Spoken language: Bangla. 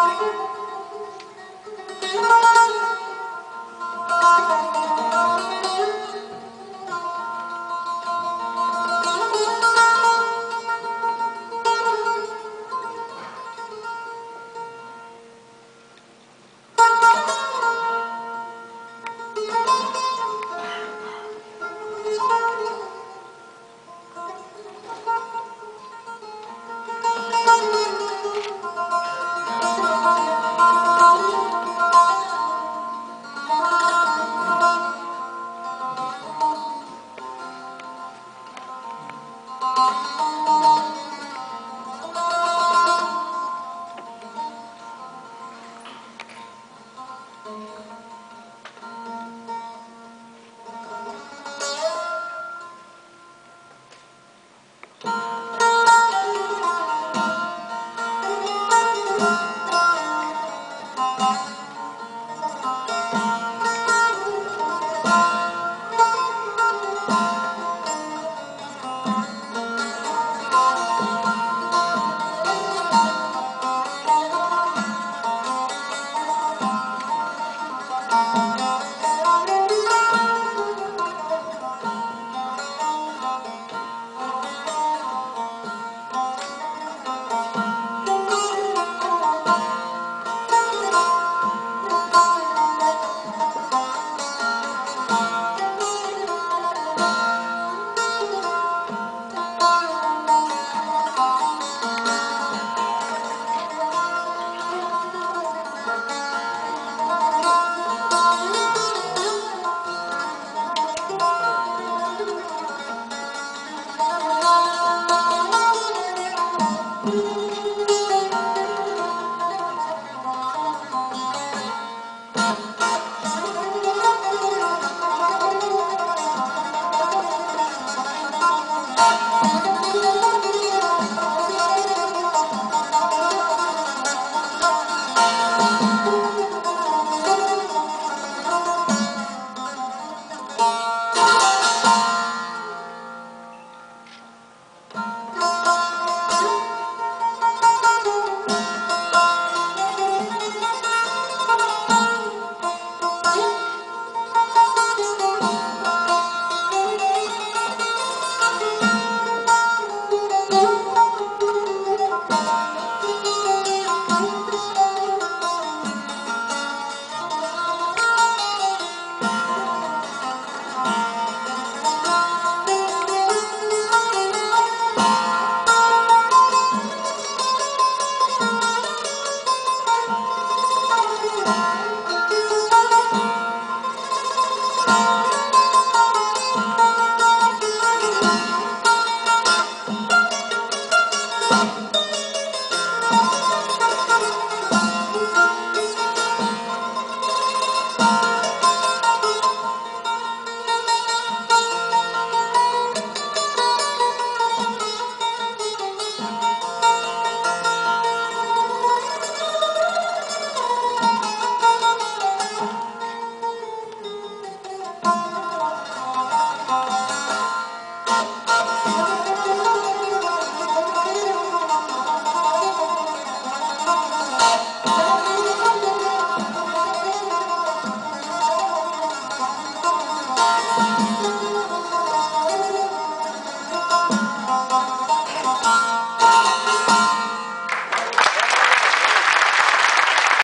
Thank you. Bye. Thank.